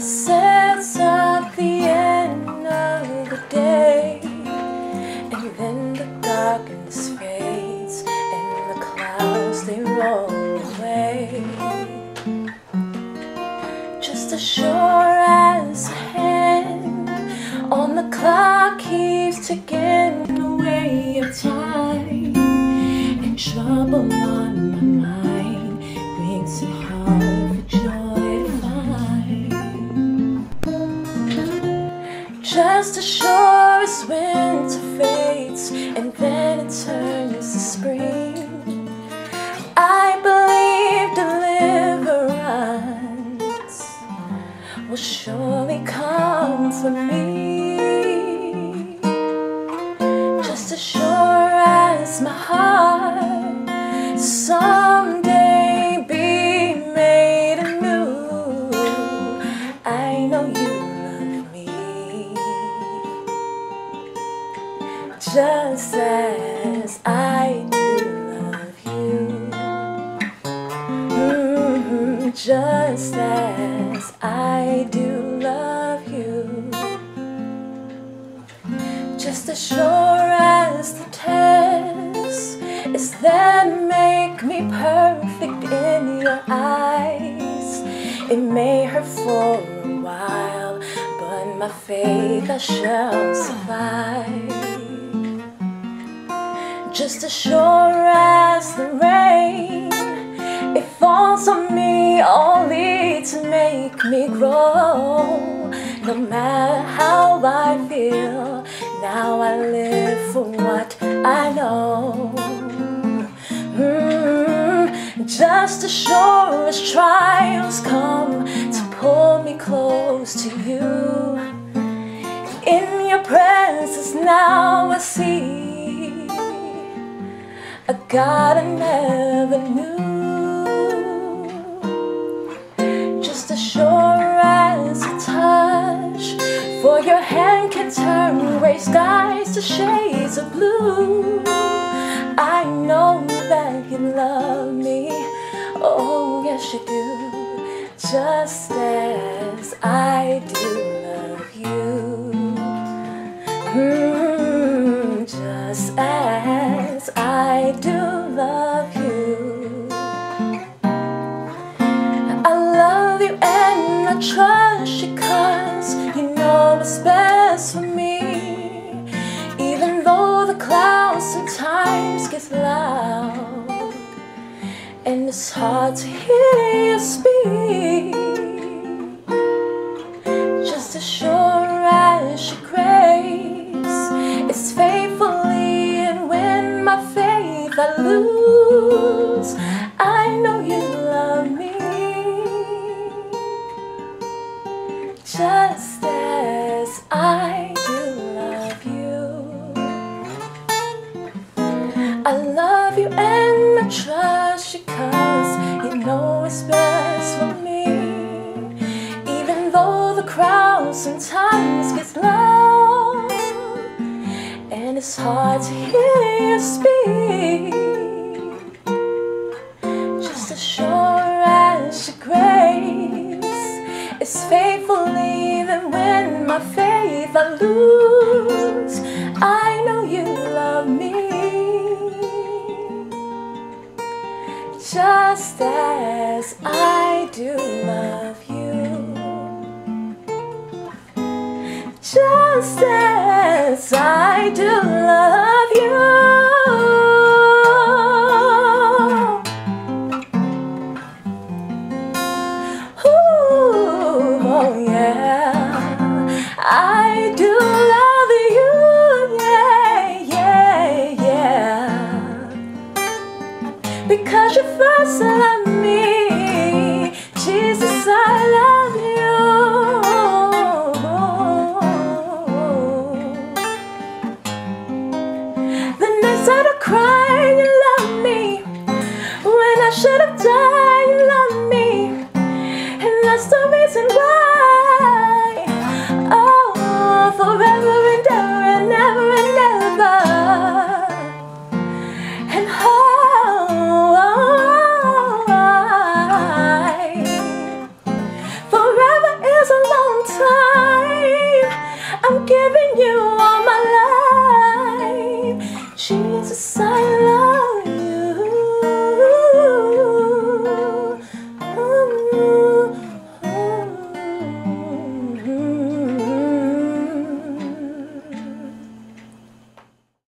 Sets up the end of the day And then the darkness fades And the clouds they roll away. Just to show Just as sure as winter fades And then it turns to spring. I believe deliverance Will surely come for me just as I do love you. Mhm, Just as I do love you. Just as sure as the test is that make me perfect in your eyes. It may hurt for a while, but my faith I shall survive. Just as sure as the rain, it falls on me only to make me grow. No matter how I feel, now I live for what I know. Mm, just as sure as trials come to pull me close to you. In your presence now I see a God I never knew. Just as sure as a touch, for your hand can turn gray skies to shades of blue. I know that you love me, oh yes you do, just as and it's hard to hear you speak. Just as sure as your grace is faithfully, and when my faith I lose, I know you love me just as I do love you. I love you and I trust it's hard to hear you speak. Just as sure as your grace is faithful even when my faith I lose. I know you love me just as I do love you. Just as I do love you. Ooh, oh yeah, I